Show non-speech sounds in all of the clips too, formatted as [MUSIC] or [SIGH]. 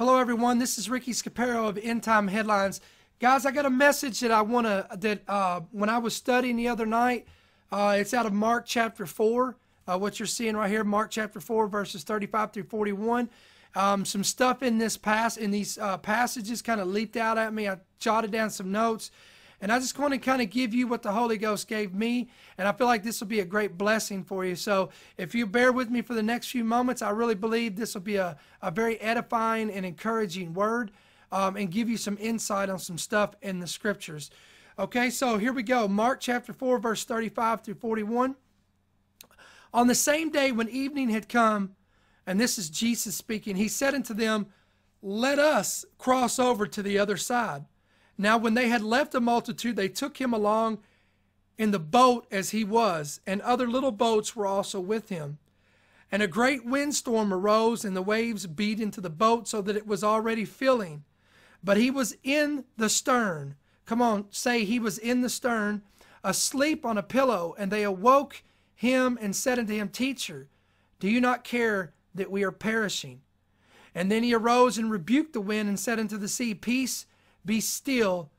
Hello, everyone. This is Ricky Scaparo of End Time Headlines. Guys, I got a message that I want to, that uh, when I was studying the other night, uh, it's out of Mark chapter 4. Uh, what you're seeing right here, Mark chapter 4, verses 35 through 41. Um, some stuff in this pass, in these uh, passages kind of leaped out at me. I jotted down some notes. And I just want to kind of give you what the Holy Ghost gave me. And I feel like this will be a great blessing for you. So if you bear with me for the next few moments, I really believe this will be a, a very edifying and encouraging word um, and give you some insight on some stuff in the scriptures. Okay, so here we go. Mark chapter 4, verse 35 through 41. On the same day when evening had come, and this is Jesus speaking, he said unto them, Let us cross over to the other side. Now, when they had left the multitude, they took him along in the boat as he was, and other little boats were also with him. And a great windstorm arose, and the waves beat into the boat so that it was already filling. But he was in the stern. Come on, say he was in the stern, asleep on a pillow. And they awoke him and said unto him, Teacher, do you not care that we are perishing? And then he arose and rebuked the wind and said unto the sea, Peace, be still.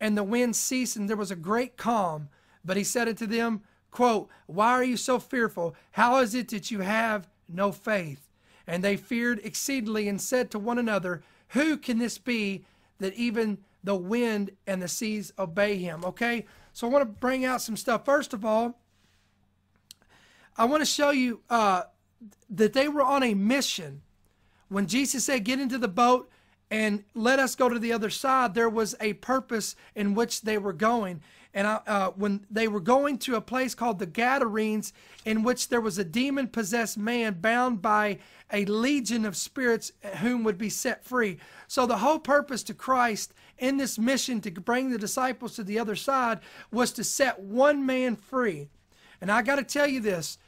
And the wind ceased, and there was a great calm. But he said unto them, quote, Why are you so fearful? How is it that you have no faith? And they feared exceedingly and said to one another, Who can this be that even the wind and the seas obey him? Okay, so I want to bring out some stuff. First of all, I want to show you uh, that they were on a mission. When Jesus said, Get into the boat, and let us go to the other side, there was a purpose in which they were going. And uh, when they were going to a place called the Gadarenes, in which there was a demon possessed man bound by a legion of spirits whom would be set free. So, the whole purpose to Christ in this mission to bring the disciples to the other side was to set one man free. And I got to tell you this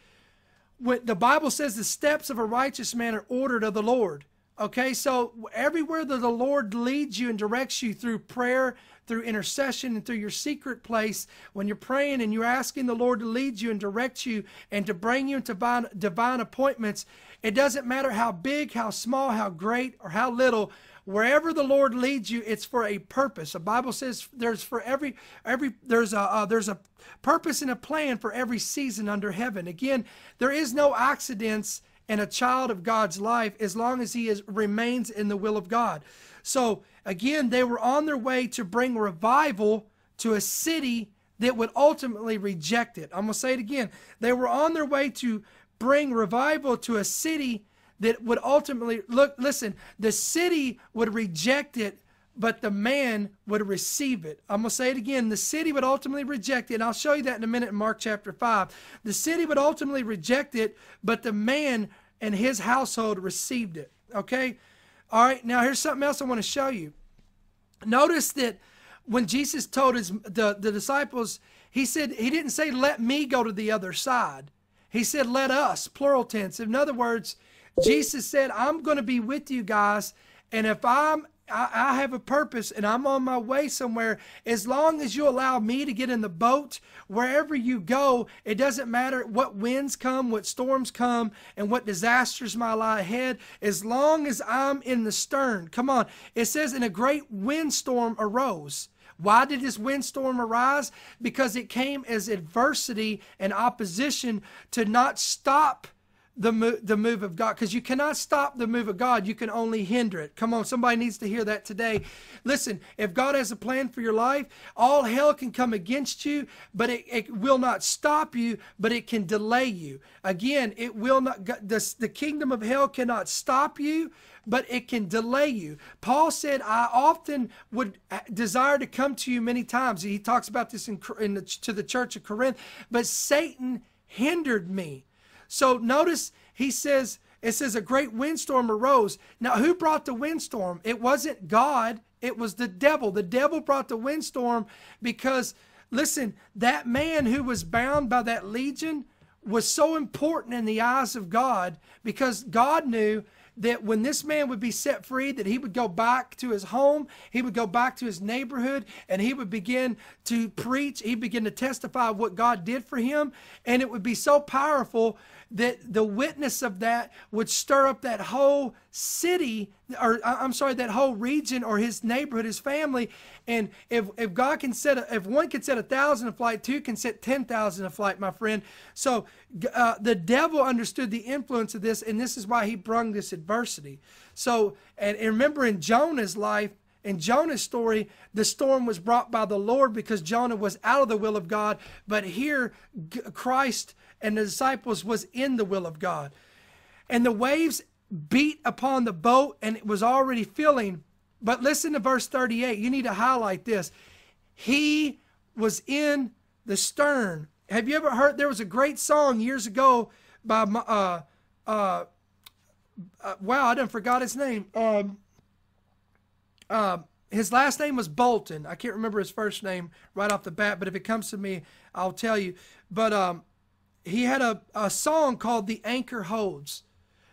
when the Bible says the steps of a righteous man are ordered of the Lord. Okay, so everywhere that the Lord leads you and directs you through prayer, through intercession, and through your secret place, when you're praying and you're asking the Lord to lead you and direct you and to bring you into divine, divine appointments, it doesn't matter how big, how small, how great, or how little. Wherever the Lord leads you, it's for a purpose. The Bible says there's for every every there's a uh, there's a purpose and a plan for every season under heaven. Again, there is no accidents and a child of God's life as long as he is, remains in the will of God. So again, they were on their way to bring revival to a city that would ultimately reject it. I'm going to say it again. They were on their way to bring revival to a city that would ultimately look listen, the city would reject it but the man would receive it. I'm going to say it again. The city would ultimately reject it. And I'll show you that in a minute in Mark chapter 5. The city would ultimately reject it, but the man and his household received it. Okay? All right, now here's something else I want to show you. Notice that when Jesus told his the, the disciples, he said he didn't say let me go to the other side. He said let us, plural tense. In other words, Jesus said, I'm going to be with you guys, and if I'm I, I have a purpose and I'm on my way somewhere. As long as you allow me to get in the boat, wherever you go, it doesn't matter what winds come, what storms come, and what disasters might lie ahead. As long as I'm in the stern, come on. It says, in a great windstorm arose. Why did this windstorm arise? Because it came as adversity and opposition to not stop the move, the move of God because you cannot stop the move of God. You can only hinder it. Come on, somebody needs to hear that today. Listen, if God has a plan for your life, all hell can come against you, but it, it will not stop you, but it can delay you. Again, it will not, the, the kingdom of hell cannot stop you, but it can delay you. Paul said, I often would uh, desire to come to you many times. He talks about this in, in the, to the church of Corinth, but Satan hindered me. So notice he says, it says a great windstorm arose. Now, who brought the windstorm? It wasn't God, it was the devil. The devil brought the windstorm because, listen, that man who was bound by that legion was so important in the eyes of God because God knew that when this man would be set free that he would go back to his home he would go back to his neighborhood and he would begin to preach he'd begin to testify what god did for him and it would be so powerful that the witness of that would stir up that whole city, or I'm sorry, that whole region or his neighborhood, his family. And if, if God can set, a, if one can set a thousand a flight, two can set 10,000 a flight, my friend. So uh, the devil understood the influence of this, and this is why he brung this adversity. So, and, and remember in Jonah's life, in Jonah's story, the storm was brought by the Lord because Jonah was out of the will of God. But here, Christ and the disciples was in the will of God. And the waves beat upon the boat and it was already filling. But listen to verse 38. You need to highlight this. He was in the stern. Have you ever heard? There was a great song years ago by, uh, uh, uh wow, I done forgot his name. Um, uh, his last name was Bolton. I can't remember his first name right off the bat, but if it comes to me, I'll tell you. But um, he had a, a song called The Anchor Holds.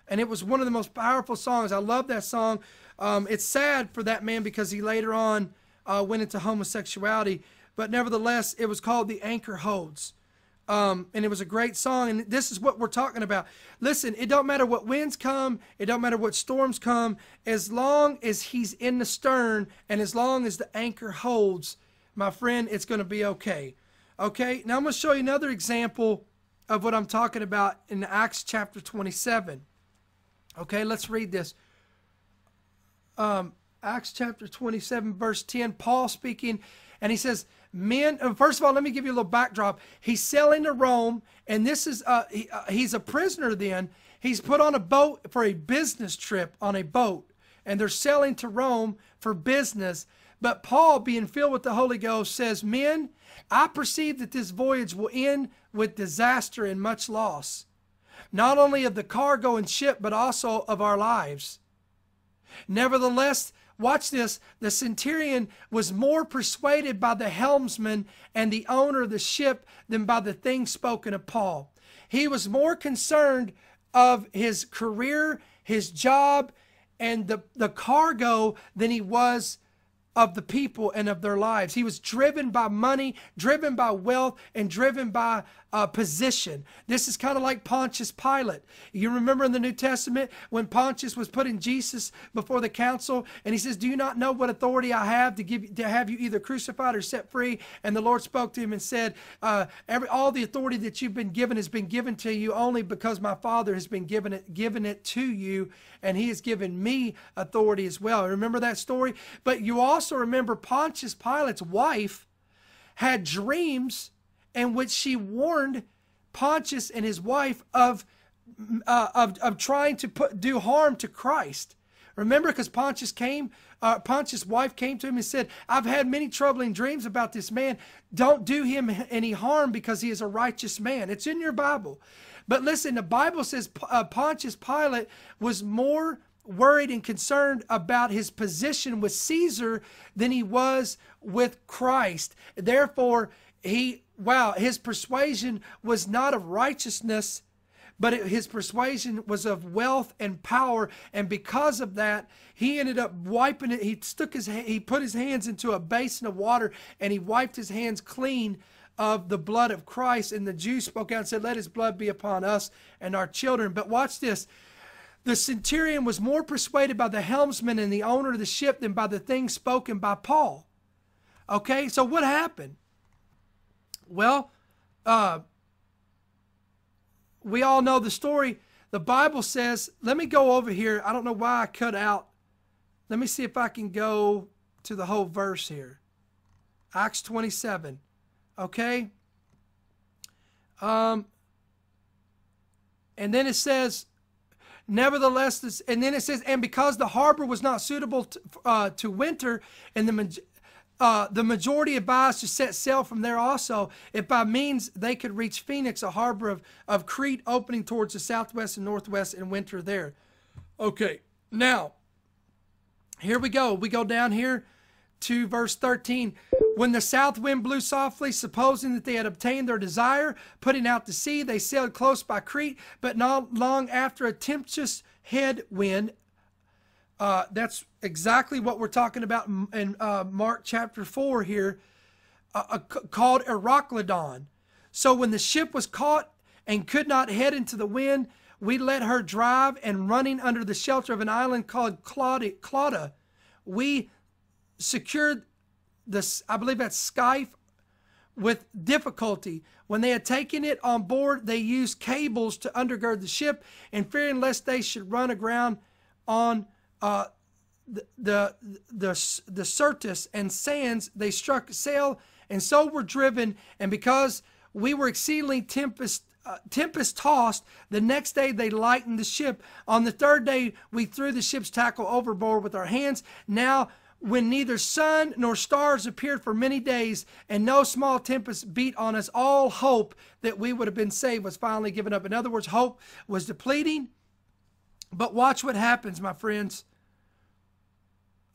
And it was one of the most powerful songs. I love that song. Um, it's sad for that man because he later on uh, went into homosexuality. But nevertheless, it was called The Anchor Holds. Um, and it was a great song. And this is what we're talking about. Listen, it don't matter what winds come, it don't matter what storms come, as long as he's in the stern and as long as the anchor holds, my friend, it's going to be okay. Okay, now I'm going to show you another example of what I'm talking about in Acts chapter 27. Okay, let's read this. Um, Acts chapter 27, verse 10, Paul speaking, and he says, men first of all let me give you a little backdrop he's sailing to rome and this is uh, he, uh, he's a prisoner then he's put on a boat for a business trip on a boat and they're sailing to rome for business but paul being filled with the holy ghost says men i perceive that this voyage will end with disaster and much loss not only of the cargo and ship but also of our lives nevertheless Watch this. The centurion was more persuaded by the helmsman and the owner of the ship than by the things spoken of Paul. He was more concerned of his career, his job, and the, the cargo than he was of the people and of their lives. He was driven by money, driven by wealth, and driven by uh, position. This is kind of like Pontius Pilate. You remember in the New Testament when Pontius was putting Jesus before the council, and he says, "Do you not know what authority I have to give to have you either crucified or set free?" And the Lord spoke to him and said, uh, "Every all the authority that you've been given has been given to you only because my Father has been given it given it to you, and He has given me authority as well." Remember that story? But you also remember Pontius Pilate's wife had dreams in which she warned Pontius and his wife of, uh, of, of trying to put, do harm to Christ. Remember, because Pontius came, uh, Pontius' wife came to him and said, I've had many troubling dreams about this man. Don't do him any harm because he is a righteous man. It's in your Bible. But listen, the Bible says uh, Pontius Pilate was more worried and concerned about his position with Caesar than he was with Christ. Therefore, he wow, his persuasion was not of righteousness, but it, his persuasion was of wealth and power. And because of that, he ended up wiping it. He stuck his he put his hands into a basin of water and he wiped his hands clean of the blood of Christ. And the Jews spoke out and said, Let his blood be upon us and our children. But watch this. The centurion was more persuaded by the helmsman and the owner of the ship than by the things spoken by Paul. Okay, so what happened? Well, uh, we all know the story. The Bible says, let me go over here. I don't know why I cut out. Let me see if I can go to the whole verse here. Acts 27. Okay? Um, and then it says, nevertheless, this, and then it says, and because the harbor was not suitable to, uh, to winter, and the uh, the majority advised to set sail from there also, if by means they could reach Phoenix, a harbor of, of Crete opening towards the southwest and northwest, and winter there. Okay, now, here we go. We go down here to verse 13. When the south wind blew softly, supposing that they had obtained their desire, putting out to sea, they sailed close by Crete, but not long after a tempestuous head wind uh, that's exactly what we're talking about in, in uh, Mark chapter 4 here, uh, uh called Euroclydon. So when the ship was caught and could not head into the wind, we let her drive, and running under the shelter of an island called Clauda, we secured this, I believe that's Skype, with difficulty. When they had taken it on board, they used cables to undergird the ship, and fearing lest they should run aground on uh, the, the the the Syrtis and sands, they struck sail, and so were driven. And because we were exceedingly tempest uh, tempest tossed. The next day they lightened the ship. On the third day we threw the ship's tackle overboard with our hands. Now when neither sun nor stars appeared for many days and no small tempest beat on us, all hope that we would have been saved was finally given up. In other words, hope was depleting. But watch what happens, my friends.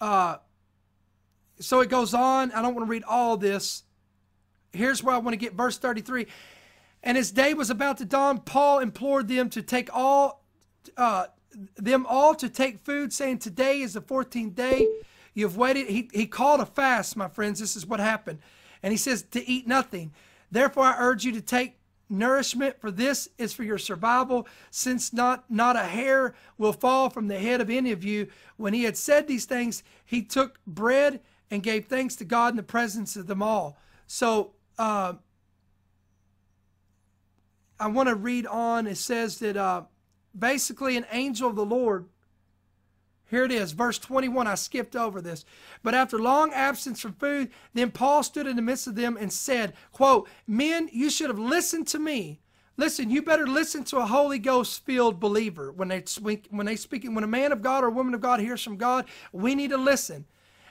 Uh, so it goes on. I don't want to read all this. Here's where I want to get verse 33. And as day was about to dawn, Paul implored them to take all uh, them all to take food, saying, Today is the 14th day You've waited. He, he called a fast, my friends. This is what happened. And he says to eat nothing. Therefore, I urge you to take nourishment, for this is for your survival, since not, not a hair will fall from the head of any of you. When he had said these things, he took bread and gave thanks to God in the presence of them all. So, uh, I want to read on. It says that uh, basically an angel of the Lord here it is, verse 21. I skipped over this. But after long absence from food, then Paul stood in the midst of them and said, quote, Men, you should have listened to me. Listen, you better listen to a Holy Ghost filled believer when they speak. When they speak, when a man of God or a woman of God hears from God, we need to listen.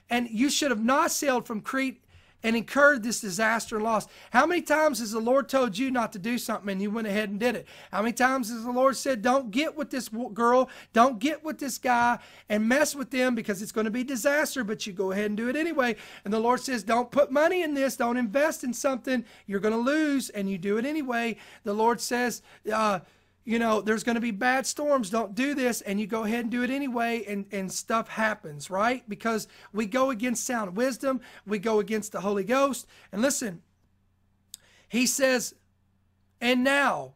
And you should have not sailed from Crete and incurred this disaster and loss. How many times has the Lord told you not to do something and you went ahead and did it? How many times has the Lord said, don't get with this girl, don't get with this guy and mess with them because it's going to be disaster, but you go ahead and do it anyway. And the Lord says, don't put money in this, don't invest in something you're going to lose, and you do it anyway. The Lord says, uh, you know, there's going to be bad storms. Don't do this. And you go ahead and do it anyway, and, and stuff happens, right? Because we go against sound wisdom, we go against the Holy Ghost. And listen, he says, and now,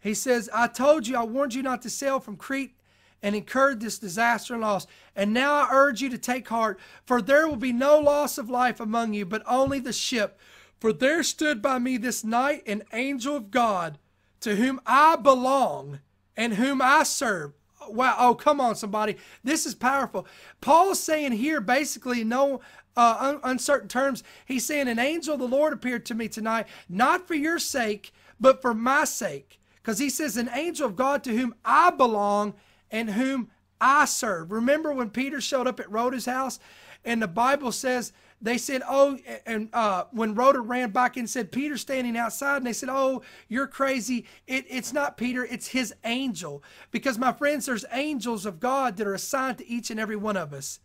he says, I told you, I warned you not to sail from Crete and incurred this disaster and loss. And now I urge you to take heart, for there will be no loss of life among you, but only the ship. For there stood by me this night an angel of God to whom I belong and whom I serve. Wow. Oh, come on, somebody. This is powerful. Paul's saying here, basically, no uh, un- uncertain terms, he's saying, An angel of the Lord appeared to me tonight, not for your sake, but for my sake. Because he says, An angel of God to whom I belong and whom I serve. Remember when Peter showed up at Rhoda's house? And the Bible says they said, Oh, and uh, when Rhoda ran back and said, Peter standing outside, and they said, Oh, you're crazy. It, it's not Peter, it's his angel. Because, my friends, there's angels of God that are assigned to each and every one of us.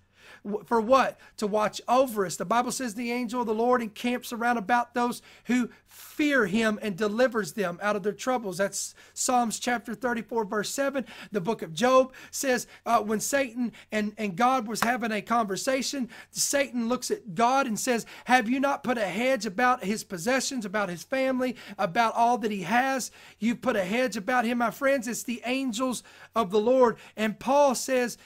For what? To watch over us. The Bible says the angel of the Lord encamps around about those who fear him and delivers them out of their troubles. That's Psalms chapter 34, verse 7. The book of Job says uh, when Satan and, and God was having a conversation, Satan looks at God and says, Have you not put a hedge about his possessions, about his family, about all that he has? You've put a hedge about him, my friends. It's the angels of the Lord. And Paul says,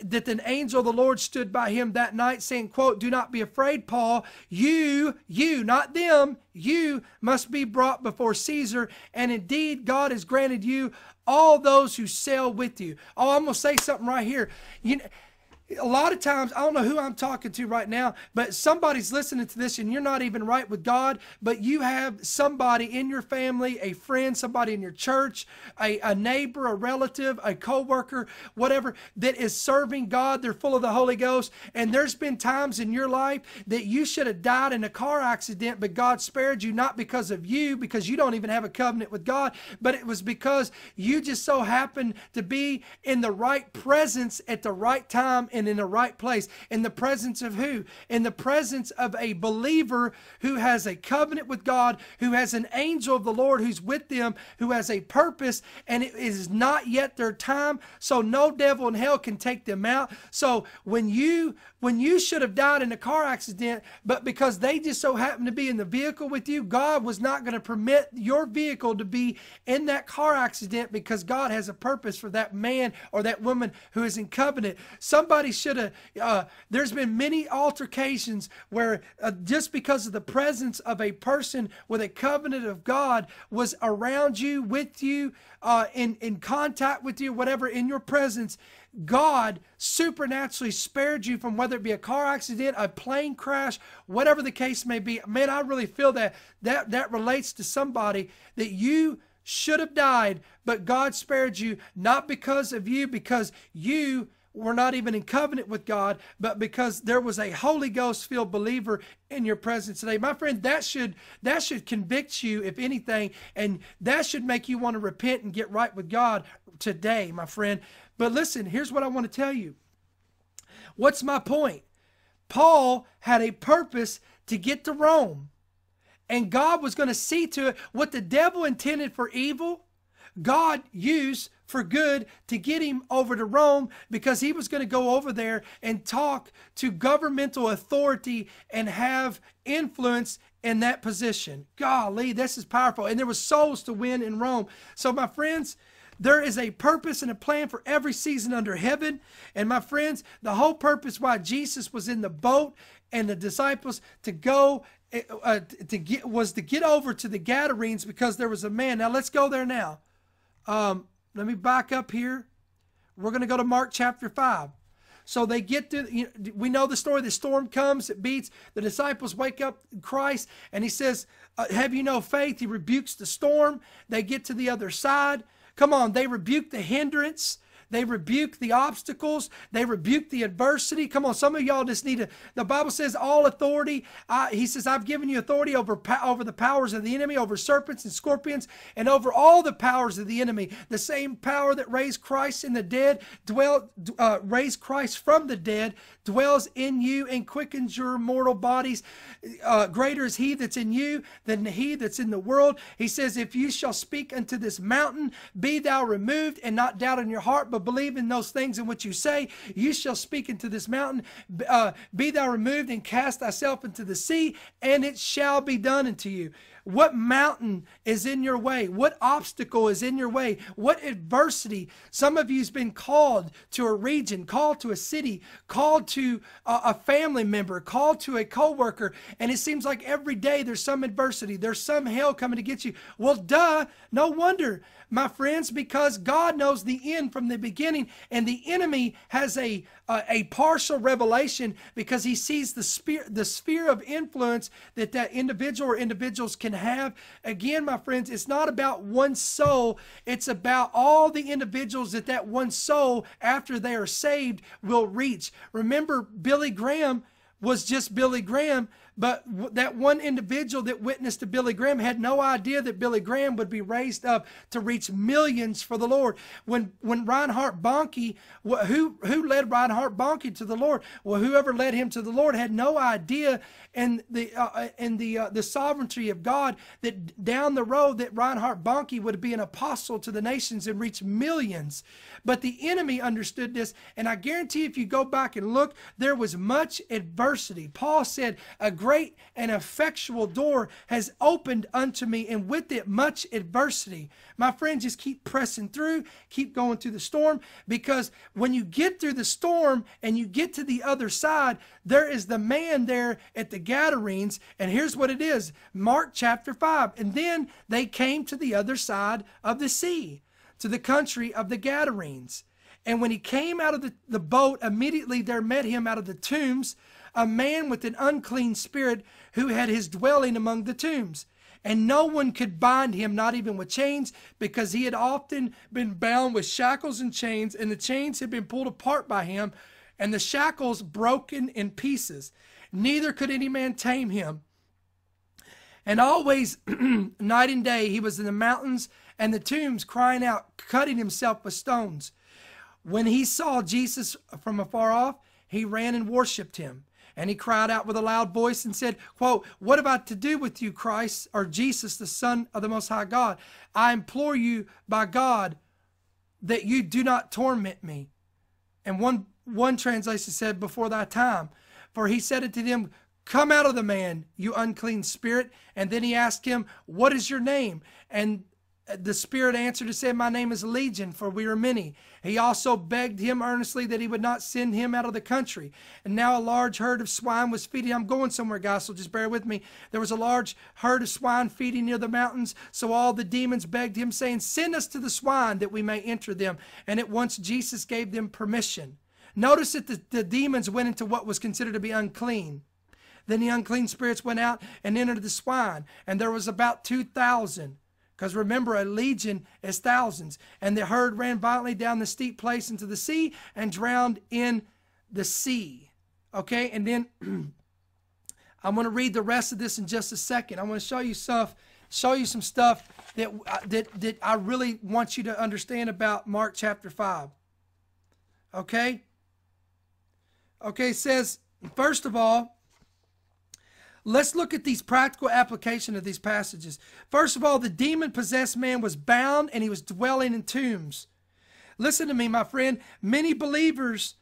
that an angel of the Lord stood by him that night saying, quote, do not be afraid, Paul. You, you, not them, you must be brought before Caesar. And indeed, God has granted you all those who sail with you. Oh, I'm going to say something right here. You a lot of times, I don't know who I'm talking to right now, but somebody's listening to this and you're not even right with God, but you have somebody in your family, a friend, somebody in your church, a, a neighbor, a relative, a coworker, whatever, that is serving God. They're full of the Holy Ghost. And there's been times in your life that you should have died in a car accident, but God spared you, not because of you, because you don't even have a covenant with God, but it was because you just so happened to be in the right presence at the right time and in the right place. In the presence of who? In the presence of a believer who has a covenant with God, who has an angel of the Lord who's with them, who has a purpose, and it is not yet their time. So no devil in hell can take them out. So when you when you should have died in a car accident, but because they just so happened to be in the vehicle with you, God was not going to permit your vehicle to be in that car accident because God has a purpose for that man or that woman who is in covenant. Somebody should have, uh, there's been many altercations where uh, just because of the presence of a person with a covenant of God was around you, with you, uh, in, in contact with you, whatever, in your presence, God supernaturally spared you from whether it be a car accident, a plane crash, whatever the case may be. Man, I really feel that that that relates to somebody that you should have died, but God spared you not because of you, because you were not even in covenant with God, but because there was a Holy Ghost filled believer in your presence today. My friend, that should that should convict you if anything, and that should make you want to repent and get right with God today, my friend. But listen, here's what I want to tell you. What's my point? Paul had a purpose to get to Rome. And God was going to see to it what the devil intended for evil, God used for good to get him over to Rome because he was going to go over there and talk to governmental authority and have influence in that position. Golly, this is powerful. And there was souls to win in Rome. So my friends, there is a purpose and a plan for every season under heaven. And my friends, the whole purpose why Jesus was in the boat and the disciples to go eh, uh, to get was to get over to the Gadarenes because there was a man. Now let's go there now. Um, let me back up here. We're going to go to Mark chapter 5. So they get to, you know, we know the story. The storm comes, it beats. The disciples wake up Christ, and he says, uh, Have you no faith? He rebukes the storm. They get to the other side. Come on, they rebuke the hindrance. They rebuke the obstacles. They rebuke the adversity. Come on, some of y'all just need to. The Bible says all authority. Uh, he says, I've given you authority over over the powers of the enemy, over serpents and scorpions, and over all the powers of the enemy. The same power that raised Christ in the dead, dwell, uh, raised Christ from the dead, dwells in you and quickens your mortal bodies. Uh, greater is He that's in you than He that's in the world. He says, If you shall speak unto this mountain, be thou removed, and not doubt in your heart, but believe in those things in which you say, you shall speak into this mountain, uh, be thou removed and cast thyself into the sea, and it shall be done unto you. What mountain is in your way? What obstacle is in your way? What adversity? Some of you's been called to a region, called to a city, called to a, a family member, called to a coworker, and it seems like every day there's some adversity, there's some hell coming to get you. Well, duh, no wonder my friends, because God knows the end from the beginning, and the enemy has a a, a partial revelation because he sees the sphere the sphere of influence that that individual or individuals can have. Again, my friends, it's not about one soul; it's about all the individuals that that one soul, after they are saved, will reach. Remember, Billy Graham was just Billy Graham but that one individual that witnessed to Billy Graham had no idea that Billy Graham would be raised up to reach millions for the Lord. When when Reinhard Bonnke, who who led Reinhard Bonnke to the Lord? Well, whoever led him to the Lord had no idea in the uh, in the uh, the sovereignty of God that down the road that Reinhard Bonnke would be an apostle to the nations and reach millions. But the enemy understood this, and I guarantee if you go back and look, there was much adversity. Paul said, A great and effectual door has opened unto me, and with it much adversity. My friend, just keep pressing through, keep going through the storm, because when you get through the storm and you get to the other side, there is the man there at the Gadarenes, and here's what it is Mark chapter 5. And then they came to the other side of the sea to the country of the Gadarenes. And when he came out of the, the boat, immediately there met him out of the tombs a man with an unclean spirit who had his dwelling among the tombs. And no one could bind him, not even with chains, because he had often been bound with shackles and chains, and the chains had been pulled apart by him, and the shackles broken in pieces. Neither could any man tame him. And always, [CLEARS THROAT] night and day, he was in the mountains and the tombs, crying out, cutting himself with stones. When he saw Jesus from afar off, he ran and worshiped him. And he cried out with a loud voice and said, quote, What have I to do with you, Christ, or Jesus, the Son of the Most High God? I implore you by God that you do not torment me. And one, one translation said, Before thy time. For he said unto them, Come out of the man, you unclean spirit. And then he asked him, What is your name? And the Spirit answered and said, My name is Legion, for we are many. He also begged him earnestly that he would not send him out of the country. And now a large herd of swine was feeding. I'm going somewhere, guys, so just bear with me. There was a large herd of swine feeding near the mountains. So all the demons begged him, saying, Send us to the swine that we may enter them. And at once Jesus gave them permission. Notice that the, the demons went into what was considered to be unclean. Then the unclean spirits went out and entered the swine, and there was about 2,000. Because remember, a legion is thousands. And the herd ran violently down the steep place into the sea and drowned in the sea. Okay, and then [CLEARS THROAT] I'm going to read the rest of this in just a second. I'm going to show you stuff, show you some stuff that uh, that that I really want you to understand about Mark chapter five. Okay. Okay, it says first of all, Let's look at these practical application of these passages. First of all, the demon possessed man was bound and he was dwelling in tombs. Listen to me, my friend. Many believers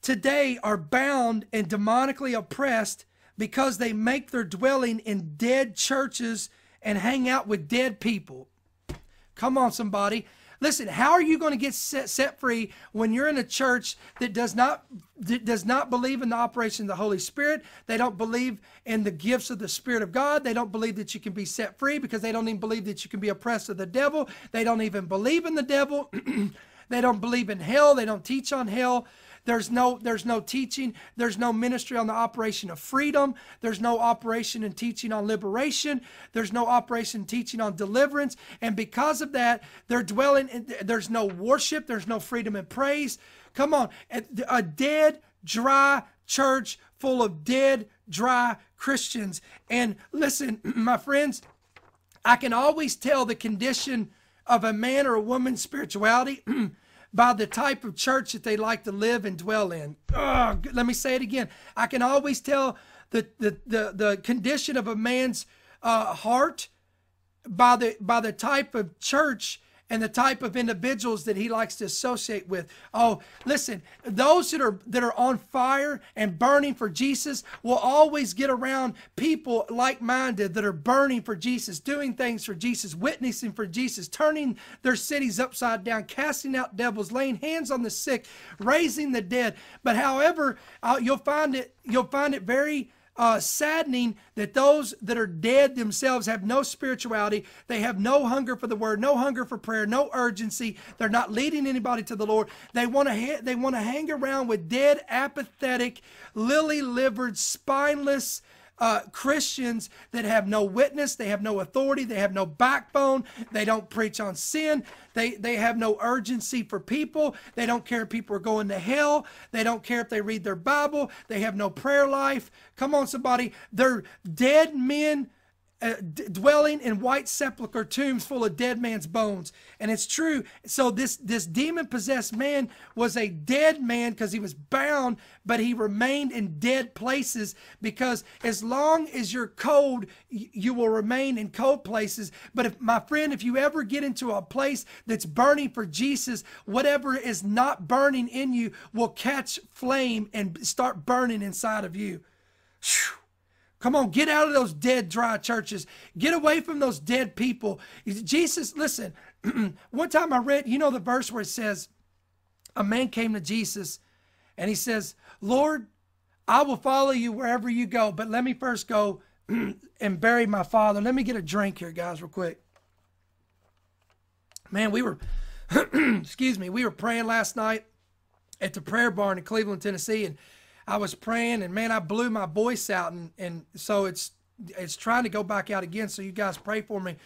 today are bound and demonically oppressed because they make their dwelling in dead churches and hang out with dead people. Come on, somebody. Listen, how are you going to get set, set free when you're in a church that does not that does not believe in the operation of the Holy Spirit? They don't believe in the gifts of the Spirit of God. They don't believe that you can be set free because they don't even believe that you can be oppressed of the devil. They don't even believe in the devil. [CLEARS THROAT] they don't believe in hell. They don't teach on hell. There's no, there's no teaching. There's no ministry on the operation of freedom. There's no operation and teaching on liberation. There's no operation teaching on deliverance. And because of that, they're dwelling in, there's no worship. There's no freedom and praise. Come on. A dead, dry church full of dead, dry Christians. And listen, [CLEARS THROAT] my friends, I can always tell the condition of a man or a woman's spirituality [CLEARS THROAT] by the type of church that they like to live and dwell in. Ugh, let me say it again. I can always tell the, the, the, the condition of a man's uh, heart by the, by the type of church and the type of individuals that he likes to associate with. Oh, listen, those that are that are on fire and burning for Jesus will always get around people like-minded that are burning for Jesus, doing things for Jesus, witnessing for Jesus, turning their cities upside down, casting out devils, laying hands on the sick, raising the dead. But however, uh, you'll find it you'll find it very uh, saddening that those that are dead themselves have no spirituality. They have no hunger for the word, no hunger for prayer, no urgency. They're not leading anybody to the Lord. They want to ha- they want to hang around with dead, apathetic, lily-livered, spineless uh, Christians that have no witness, they have no authority, they have no backbone, they don't preach on sin, they, they have no urgency for people, they don't care if people are going to hell, they don't care if they read their Bible, they have no prayer life. Come on, somebody. They're dead men dwelling in white sepulchre tombs full of dead man's bones. And it's true. So this this demon possessed man was a dead man because he was bound but he remained in dead places because as long as you're cold you will remain in cold places. But if my friend if you ever get into a place that's burning for jesus whatever is not burning in you will catch flame and start burning inside of you. Whew. Come on, get out of those dead, dry churches. Get away from those dead people. Jesus, listen, [CLEARS THROAT] one time I read, you know, the verse where it says, a man came to Jesus and he says, Lord, I will follow you wherever you go, but let me first go [CLEARS THROAT] and bury my father. Let me get a drink here, guys, real quick. Man, we were, [CLEARS THROAT] excuse me, we were praying last night at the prayer barn in Cleveland, Tennessee, and I was praying and man, I blew my voice out and, and so it's it's trying to go back out again. So you guys pray for me.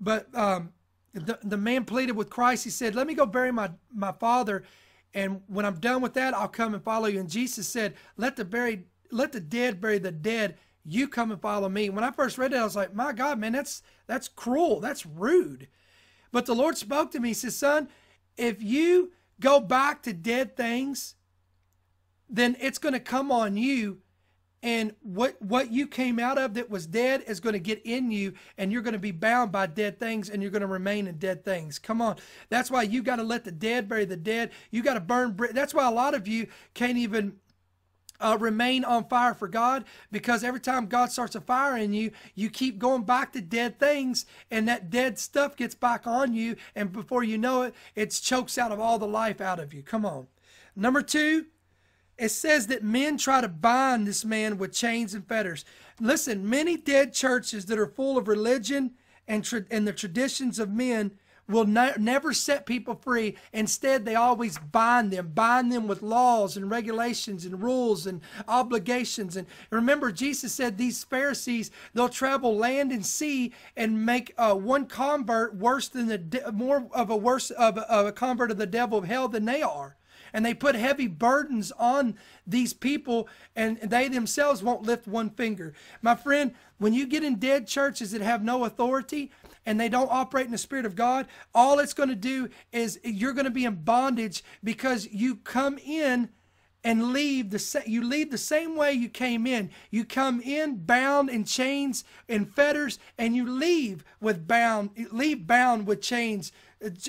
But um, the the man pleaded with Christ. He said, "Let me go bury my my father, and when I'm done with that, I'll come and follow you." And Jesus said, "Let the buried let the dead bury the dead. You come and follow me." When I first read that, I was like, "My God, man, that's that's cruel. That's rude." But the Lord spoke to me. He said, "Son, if you go back to dead things." Then it's going to come on you and what what you came out of that was dead is going to get in you and you're going to be bound by dead things and you're going to remain in dead things come on that's why you got to let the dead bury the dead you got to burn that's why a lot of you can't even uh, remain on fire for God because every time God starts a fire in you, you keep going back to dead things, and that dead stuff gets back on you, and before you know it, it chokes out of all the life out of you. Come on. Number two, it says that men try to bind this man with chains and fetters. Listen, many dead churches that are full of religion and, and the traditions of men will ne- never set people free. Instead, they always bind them, bind them with laws and regulations and rules and obligations. And remember, Jesus said these Pharisees, they'll travel land and sea and make uh, one convert worse than the, more of a worse of a, of a convert of the devil of hell than they are and they put heavy burdens on these people and they themselves won't lift one finger. My friend, when you get in dead churches that have no authority and they don't operate in the Spirit of God, all it's going to do is you're going to be in bondage because you come in and leave the you leave the same way you came in. You come in bound in chains and fetters, and you leave with bound leave bound with chains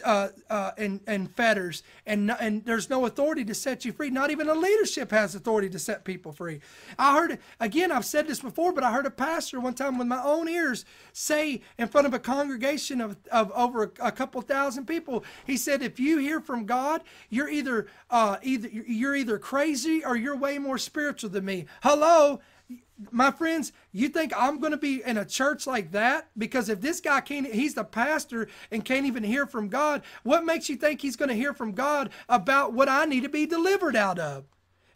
uh, uh, and, and fetters, and, and there's no authority to set you free. Not even a leadership has authority to set people free. I heard, again, I've said this before, but I heard a pastor one time with my own ears say in front of a congregation of, of over a, a couple thousand people, he said, if you hear from God, you're either, uh, either, you're either crazy or you're way more spiritual than me. Hello? My friends, you think I'm going to be in a church like that? Because if this guy can't, he's the pastor and can't even hear from God, what makes you think he's going to hear from God about what I need to be delivered out of?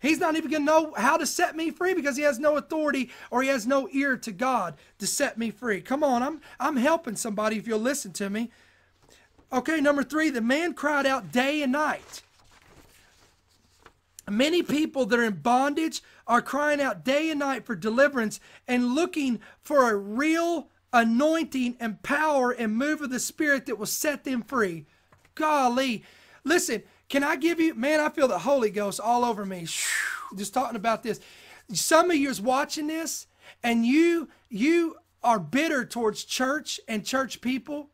He's not even going to know how to set me free because he has no authority or he has no ear to God to set me free. Come on, I'm, I'm helping somebody if you'll listen to me. Okay, number three, the man cried out day and night. Many people that are in bondage are crying out day and night for deliverance and looking for a real anointing and power and move of the Spirit that will set them free. Golly. Listen, can I give you, man, I feel the Holy Ghost all over me. Just talking about this. Some of you is watching this and you you are bitter towards church and church people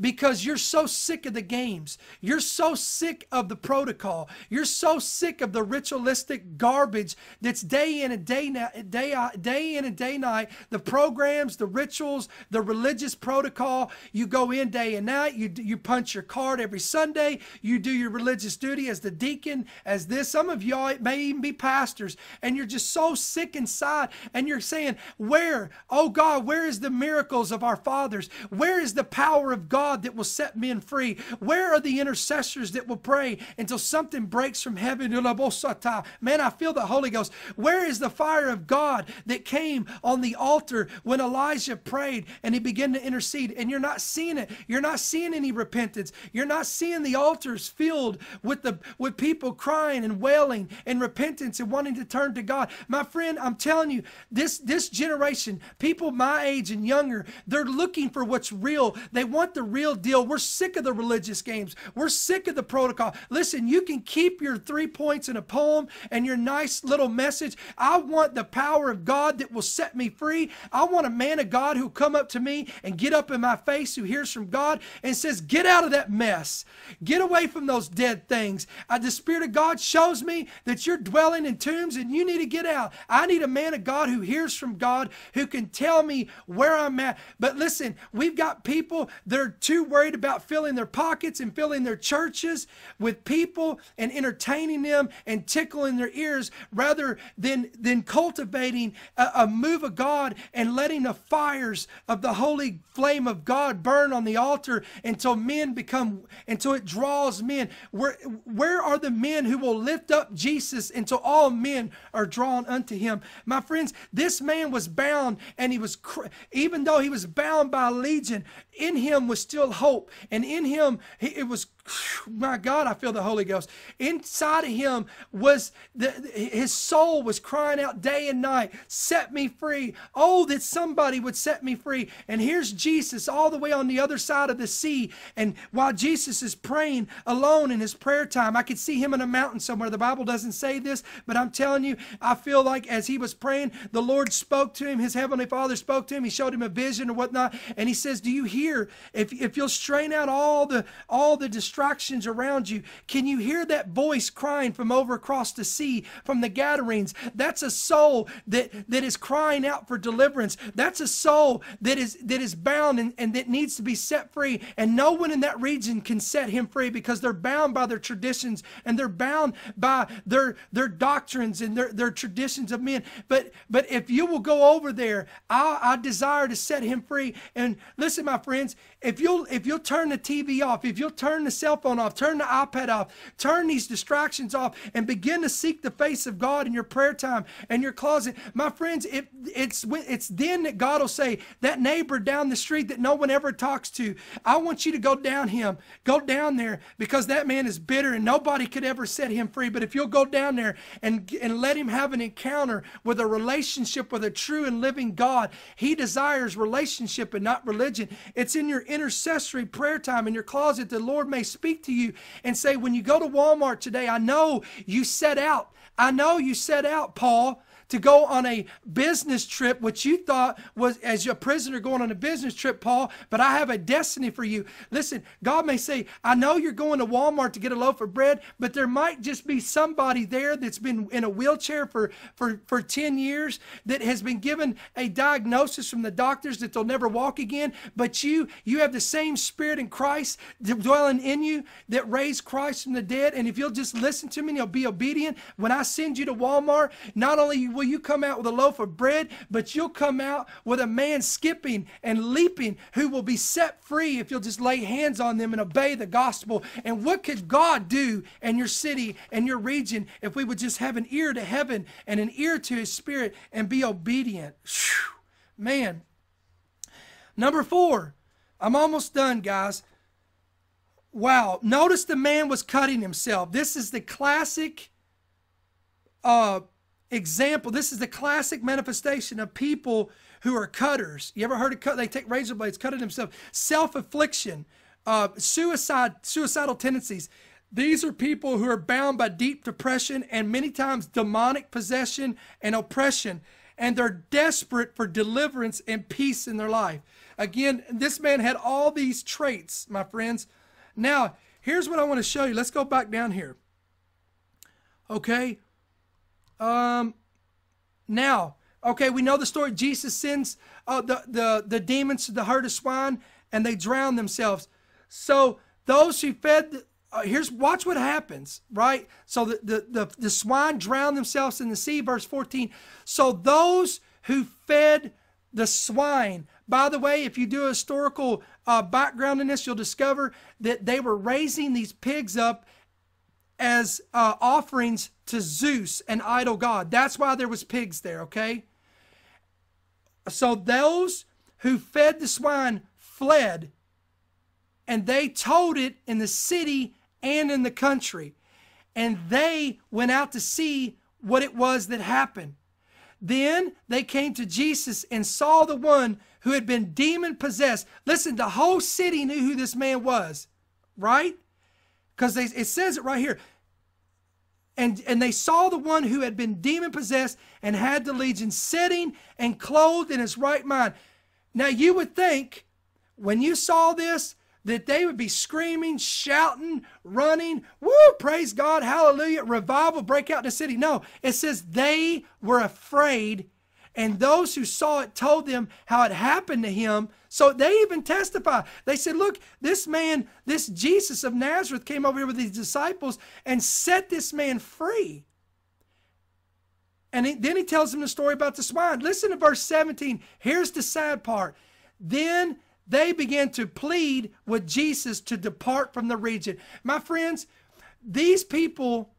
because you're so sick of the games. You're so sick of the protocol. You're so sick of the ritualistic garbage that's day in and day out, day out, day in and day night. The programs, the rituals, the religious protocol. You go in day and night. You you punch your card every Sunday. You do your religious duty as the deacon, as this. Some of y'all may even be pastors, and you're just so sick inside, and you're saying, "Where, oh God, where is the miracles of our fathers? Where is the power of God?" God that will set men free? Where are the intercessors that will pray until something breaks from heaven? Man, I feel the Holy Ghost. Where is the fire of God that came on the altar when Elijah prayed and he began to intercede? And you're not seeing it. You're not seeing any repentance. You're not seeing the altars filled with the with people crying and wailing and repentance and wanting to turn to God. My friend, I'm telling you, this this generation, people my age and younger, they're looking for what's real. They want the real deal. We're sick of the religious games. We're sick of the protocol. Listen, you can keep your three points in a poem and your nice little message. I want the power of God that will set me free. I want a man of God who'll come up to me and get up in my face who hears from God and says, "Get out of that mess. Get away from those dead things." Uh, the Spirit of God shows me that you're dwelling in tombs and you need to get out. I need a man of God who hears from God who can tell me where I'm at. But listen, we've got people that are too worried about filling their pockets and filling their churches with people and entertaining them and tickling their ears rather than, than cultivating a, a move of God and letting the fires of the holy flame of God burn on the altar until men become, until it draws men. Where, where are the men who will lift up Jesus until all men are drawn unto him? My friends, this man was bound and he was, even though he was bound by a legion, in him was still hope. And in him, it was my God, I feel the Holy Ghost. Inside of him was the, his soul was crying out day and night, set me free. Oh, that somebody would set me free. And here's Jesus all the way on the other side of the sea. And while Jesus is praying alone in his prayer time, I could see him in a mountain somewhere. The Bible doesn't say this, but I'm telling you, I feel like as he was praying, the Lord spoke to him. His heavenly Father spoke to him. He showed him a vision or whatnot. And he says, Do you hear? If, if you'll strain out all the all the distractions around you. Can you hear that voice crying from over across the sea from the Gadarenes? That's a soul that, that is crying out for deliverance. That's a soul that is that is bound and, and that needs to be set free. And no one in that region can set him free because they're bound by their traditions and they're bound by their their doctrines and their, their traditions of men. But but if you will go over there, I, I desire to set him free. And listen, my friends, if you'll if you'll turn the TV off, if you'll turn the cell phone off, turn the iPad off, turn these distractions off, and begin to seek the face of God in your prayer time and your closet, my friends, it, it's it's then that God will say that neighbor down the street that no one ever talks to. I want you to go down him, go down there because that man is bitter and nobody could ever set him free. But if you'll go down there and and let him have an encounter with a relationship with a true and living God, he desires relationship and not religion. It's in your intercessory prayer time in your closet, the Lord may speak to you and say, When you go to Walmart today, I know you set out. I know you set out, Paul, to go on a business trip, which you thought was as a prisoner going on a business trip, Paul, but I have a destiny for you. Listen, God may say, I know you're going to Walmart to get a loaf of bread, but there might just be somebody there that's been in a wheelchair for, for, for 10 years that has been given a diagnosis from the doctors that they'll never walk again. But you, you have the same spirit in Christ dwelling in you that raised Christ from the dead. And if you'll just listen to me and you'll be obedient, when I send you to Walmart, not only will you come out with a loaf of bread, but you'll come out with a man skipping and leaping who will be set free if you'll just lay hands on them and obey the gospel. And what could God do in your city and your region if we would just have an ear to heaven and an ear to his spirit and be obedient? Whew, man. Number four, I'm almost done, guys. Wow. Notice the man was cutting himself. This is the classic uh, example. This is the classic manifestation of people who are cutters. You ever heard of cut? They take razor blades, cutting themselves. Self-affliction, uh, suicide, suicidal tendencies. These are people who are bound by deep depression and many times demonic possession and oppression, and they're desperate for deliverance and peace in their life. Again, this man had all these traits, my friends. Now, here's what I want to show you. Let's go back down here. Okay, um, now, okay, we know the story. Jesus sends uh, the, the, the demons to the herd of swine and they drown themselves. So those who fed, uh, here's, watch what happens, right? So the, the, the, the swine drown themselves in the sea, verse 14. So those who fed the swine, by the way, if you do a historical uh, background in this, you'll discover that they were raising these pigs up as uh, offerings to Zeus, an idol god. That's why there was pigs there, okay? So those who fed the swine fled, and they told it in the city and in the country. And they went out to see what it was that happened. Then they came to Jesus and saw the one who had been demon possessed. Listen, the whole city knew who this man was, right? Because it says it right here. And, and they saw the one who had been demon possessed and had the legion sitting and clothed in his right mind. Now you would think when you saw this that they would be screaming, shouting, running, woo, praise God, hallelujah, revival break out in the city. No, it says they were afraid and those who saw it told them how it happened to him. So they even testify. They said, Look, this man, this Jesus of Nazareth came over here with his disciples and set this man free. And he, then he tells them the story about the swine. Listen to verse 17. Here's the sad part. Then they began to plead with Jesus to depart from the region. My friends, these people,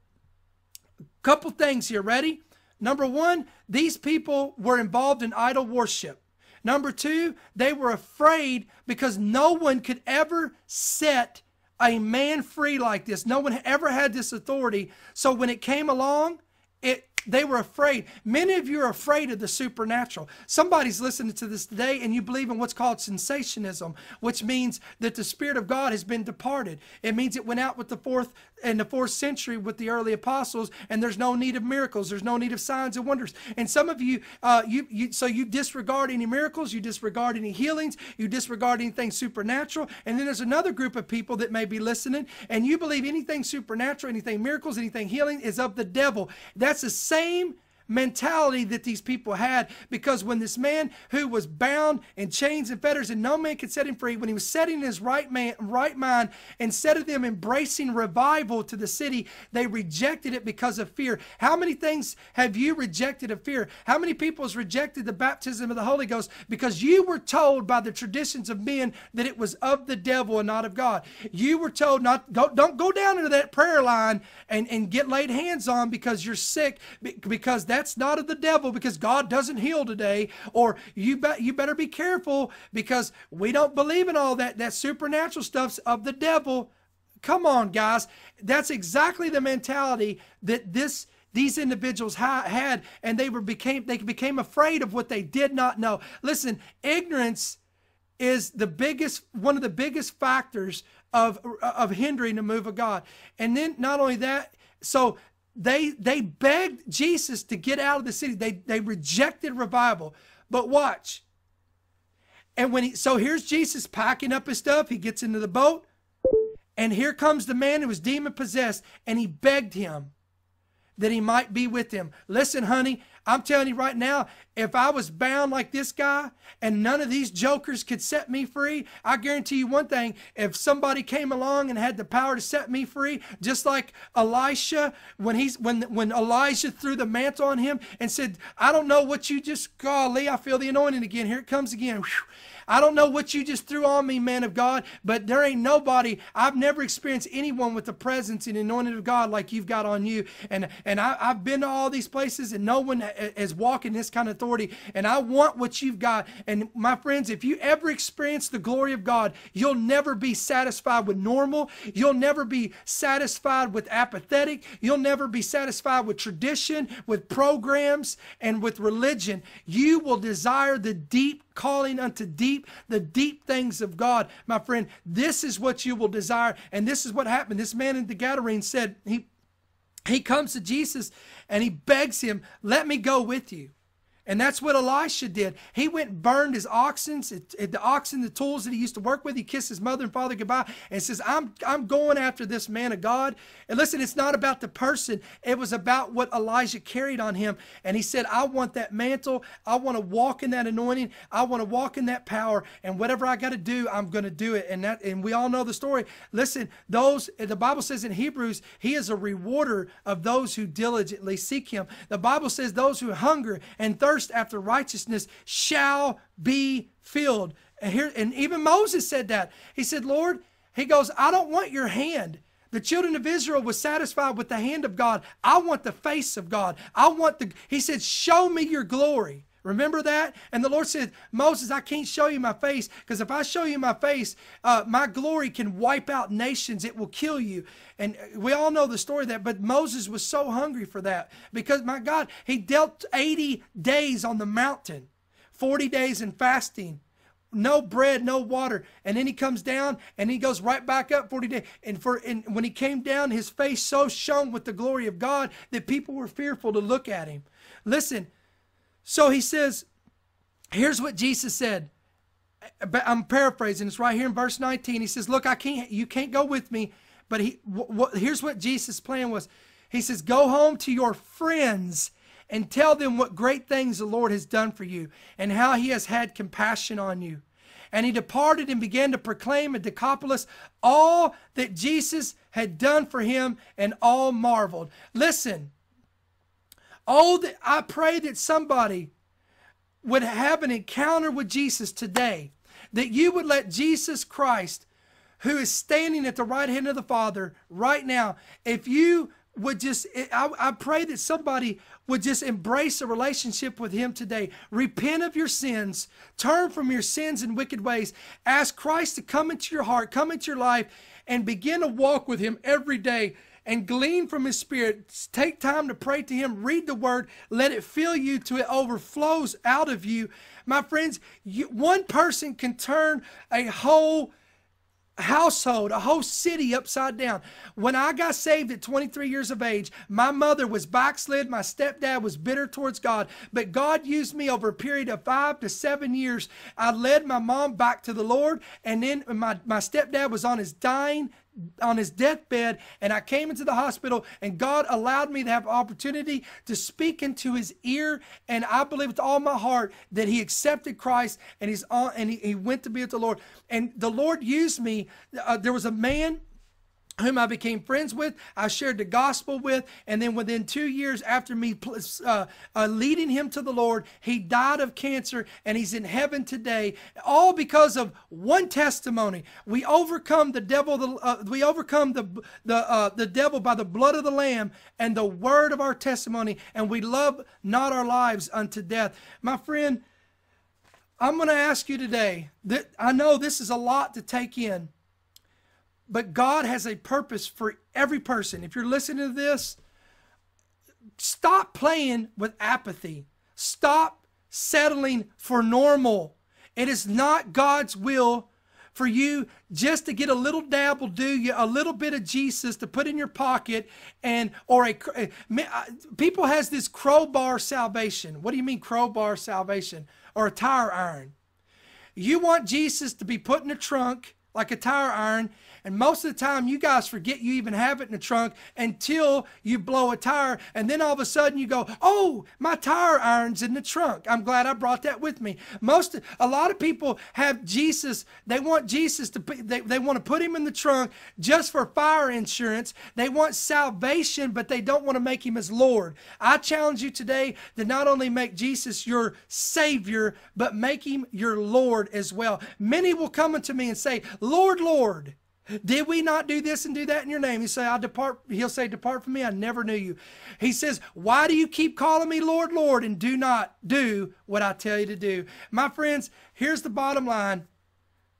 couple things here. Ready? Number one, these people were involved in idol worship. Number two, they were afraid because no one could ever set a man free like this. No one ever had this authority. So when it came along, it they were afraid. Many of you are afraid of the supernatural. Somebody's listening to this today and you believe in what's called cessationism, which means that the Spirit of God has been departed. It means it went out with the fourth in the fourth century with the early apostles, and there's no need of miracles. There's no need of signs and wonders. And some of you, uh, you, you, so you disregard any miracles, you disregard any healings, you disregard anything supernatural. And then there's another group of people that may be listening, and you believe anything supernatural, anything miracles, anything healing is of the devil. That's the same mentality that these people had. Because when this man who was bound in chains and fetters and no man could set him free when he was setting his right man right mind instead of them embracing revival to the city they rejected it because of fear. How many things have you rejected of fear? How many people has rejected the baptism of the holy ghost? Because you were told by the traditions of men that it was of the devil and not of god. You were told not go, don't go down into that prayer line and, and get laid hands on because you're sick because that's not of the devil because God doesn't heal today. Or you you better be careful because we don't believe in all that. That supernatural stuff's of the devil. Come on, guys. That's exactly the mentality that this these individuals ha- had, and they were became they became afraid of what they did not know. Listen, ignorance is the biggest one of the biggest factors of of hindering the move of God. And then not only that, so they they begged Jesus to get out of the city. They they rejected revival. But watch. And when he so here's Jesus packing up his stuff, he gets into the boat, and here comes the man who was demon possessed, and he begged him that he might be with him. Listen, honey, I'm telling you right now, if I was bound like this guy and none of these jokers could set me free, I guarantee you one thing if somebody came along and had the power to set me free, just like Elisha, when he's when when Elijah threw the mantle on him and said, I don't know what you just golly, I feel the anointing again. Here it comes again. Whew. I don't know what you just threw on me, man of God, but there ain't nobody. I've never experienced anyone with the presence and anointing of God like you've got on you. And and I, I've been to all these places, and no one is walking this kind of authority. And I want what you've got. And my friends, if you ever experience the glory of God, you'll never be satisfied with normal. You'll never be satisfied with apathetic. You'll never be satisfied with tradition, with programs, and with religion. You will desire the deep calling unto deep, the deep things of God. My friend, this is what you will desire. And this is what happened. This man in the Gadarene said, he, he comes to Jesus and he begs him, let me go with you. And that's what Elisha did. He went and burned his oxen, the oxen, the tools that he used to work with. He kissed his mother and father goodbye and says, I'm, I'm going after this man of God. And listen, it's not about the person. It was about what Elijah carried on him. And he said, I want that mantle. I want to walk in that anointing. I want to walk in that power. And whatever I got to do, I'm going to do it. And that, and we all know the story. Listen, those, the Bible says in Hebrews, he is a rewarder of those who diligently seek him. The Bible says those who hunger and thirst thirst after righteousness shall be filled. And here, and even Moses said that. He said, Lord, he goes, I don't want your hand. The children of Israel was satisfied with the hand of God. I want the face of God. I want the, he said, show me your glory. Remember that? And the Lord said, Moses, I can't show you my face because if I show you my face, uh, my glory can wipe out nations. It will kill you. And we all know the story of that. But Moses was so hungry for that because, my God, he dealt 80 days on the mountain, 40 days in fasting no bread, no water. And then he comes down and he goes right back up 40 days. And for and when he came down, his face so shone with the glory of God that people were fearful to look at him. Listen, so he says, here's what Jesus said. I'm paraphrasing. It's right here in verse 19. He says, "Look, I can't. You can't go with me." But he, here's what Jesus' plan was. He says, "Go home to your friends and tell them what great things the Lord has done for you and how He has had compassion on you." And he departed and began to proclaim at Decapolis all that Jesus had done for him, and all marveled. Listen, Oh, that I pray that somebody would have an encounter with Jesus today, that you would let Jesus Christ, who is standing at the right hand of the Father right now, if you would just, I, I pray that somebody would just embrace a relationship with Him today. Repent of your sins, turn from your sins and wicked ways. Ask Christ to come into your heart, come into your life, and begin to walk with Him every day and glean from His Spirit. Take time to pray to Him, read the Word, let it fill you till it overflows out of you. My friends, you, one person can turn a whole household, a whole city upside down. When I got saved at 23 years of age, my mother was backslid, my stepdad was bitter towards God, but God used me over a period of five to seven years. I led my mom back to the Lord, and then my, my stepdad was on his dying on his deathbed and I came into the hospital and God allowed me to have opportunity to speak into his ear and I believe with all my heart that he accepted Christ and he's on and he, he went to be with the Lord. And the Lord used me. Uh, there was a man whom I became friends with, I shared the gospel with, and then within two years after me uh, uh, leading him to the Lord, he died of cancer and he's in heaven today, all because of one testimony. We overcome the devil. The, uh, we overcome the the uh, the devil by the blood of the Lamb and the word of our testimony, and we love not our lives unto death. My friend, I'm going to ask you today. That I know this is a lot to take in. But God has a purpose for every person. If you're listening to this, stop playing with apathy. Stop settling for normal. It is not God's will for you just to get a little dab will do you a little bit of Jesus to put in your pocket and or a eh, uh, people has this crowbar salvation. What do you mean crowbar salvation or a tire iron? You want Jesus to be put in a trunk like a tire iron and most of the time, you guys forget you even have it in the trunk until you blow a tire. And then all of a sudden you go, oh, my tire iron's in the trunk. I'm glad I brought that with me. Most, a lot of people have Jesus. They want Jesus to, they, they want to put him in the trunk just for fire insurance. They want salvation, but they don't want to make him as Lord. I challenge you today to not only make Jesus your Savior, but make him your Lord as well. Many will come unto me and say, Lord, Lord. Did we not do this and do that in your name? He say, I depart. He'll say, Depart from me. I never knew you. He says, Why do you keep calling me Lord, Lord, and do not do what I tell you to do? My friends, here's the bottom line.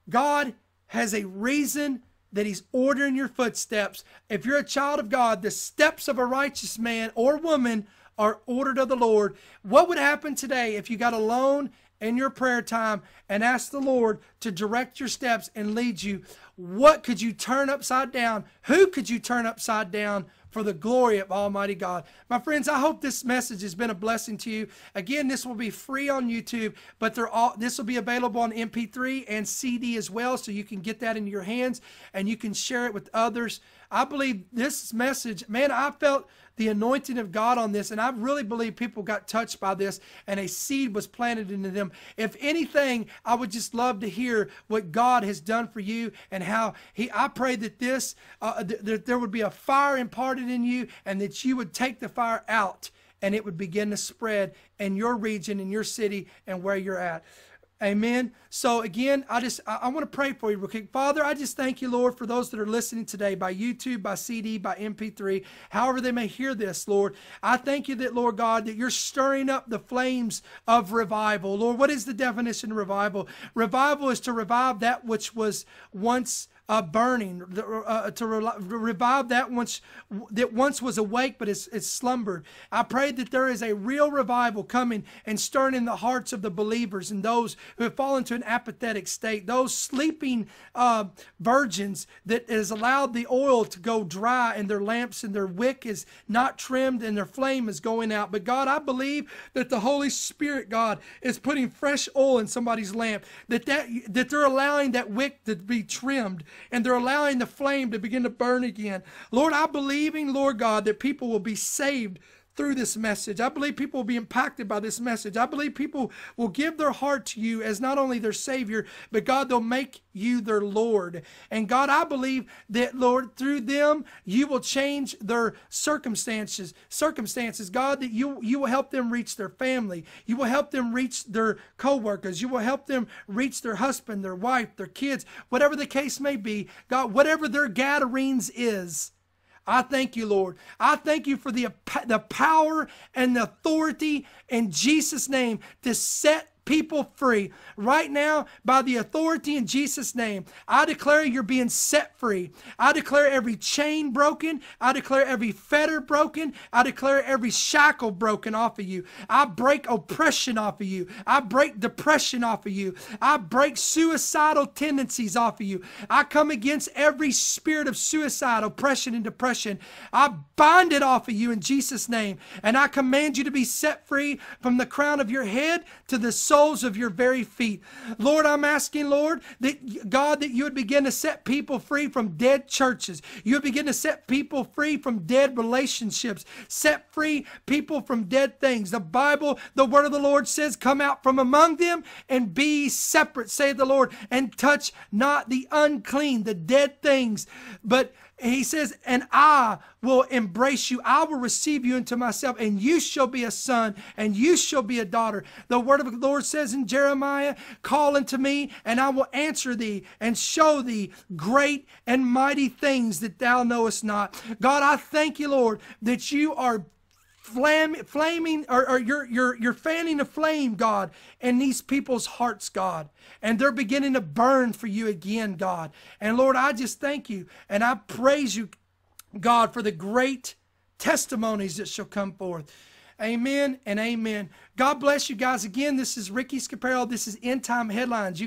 God has a reason that He's ordering your footsteps. If you're a child of God, the steps of a righteous man or woman are ordered of the Lord. What would happen today if you got alone in your prayer time and asked the Lord to direct your steps and lead you? What could you turn upside down? Who could you turn upside down for the glory of Almighty God? My friends, I hope this message has been a blessing to you. Again, this will be free on YouTube, but all this will be available on MP3 and CD as well, so you can get that in your hands and you can share it with others. I believe this message, man, I felt the anointing of God on this. And I really believe people got touched by this and a seed was planted into them. If anything, I would just love to hear what God has done for you and how He, I pray that this, uh, th- that there would be a fire imparted in you and that you would take the fire out and it would begin to spread in your region, in your city, and where you're at. Amen. So again, I just I, I want to pray for you real quick. Father, I just thank you, Lord, for those that are listening today by YouTube, by CD, by MP3, however they may hear this, Lord. I thank you that, Lord God, that you're stirring up the flames of revival. Lord, what is the definition of revival? Revival is to revive that which was once uh, burning, uh, to re- revive that once that once was awake but is, is slumbered. I pray that there is a real revival coming and stirring in the hearts of the believers and those who have fallen to an apathetic state, those sleeping uh, virgins that has allowed the oil to go dry and their lamps and their wick is not trimmed and their flame is going out. But God, I believe that the Holy Spirit, God, is putting fresh oil in somebody's lamp. That that that they're allowing that wick to be trimmed and they're allowing the flame to begin to burn again. Lord, I'm believing, Lord God, that people will be saved through this message. I believe people will be impacted by this message. I believe people will give their heart to you as not only their Savior, but God, they'll make you their Lord. And God, I believe that, Lord, through them, you will change their circumstances. Circumstances, God, that you, you will help them reach their family. You will help them reach their co-workers. You will help them reach their husband, their wife, their kids, whatever the case may be. God, whatever their gatherings is, I thank you, Lord. I thank you for the, the power and the authority in Jesus' name to set people free. Right now, by the authority in Jesus' name, I declare you're being set free. I declare every chain broken. I declare every fetter broken. I declare every shackle broken off of you. I break oppression off of you. I break depression off of you. I break suicidal tendencies off of you. I come against every spirit of suicide, oppression, and depression. I bind it off of you in Jesus' name. And I command you to be set free from the crown of your head to the sole soles of your very feet. Lord, I'm asking, Lord, that God, that you would begin to set people free from dead churches. You would begin to set people free from dead relationships, set free people from dead things. The Bible, the word of the Lord says, Come out from among them and be separate, say the Lord, and touch not the unclean, the dead things, but he says, And I will embrace you. I will receive you into myself, and you shall be a son, and you shall be a daughter. The word of the Lord says in Jeremiah, Call unto me, and I will answer thee, and show thee great and mighty things that thou knowest not. God, I thank you, Lord, that you are flam, flaming or, or you're, you're, you're fanning a flame, God, in these people's hearts, God. And they're beginning to burn for you again, God. And Lord, I just thank you and I praise you, God, for the great testimonies that shall come forth. Amen and amen. God bless you guys. Again, this is Ricky Scaparo. This is End Time Headlines. You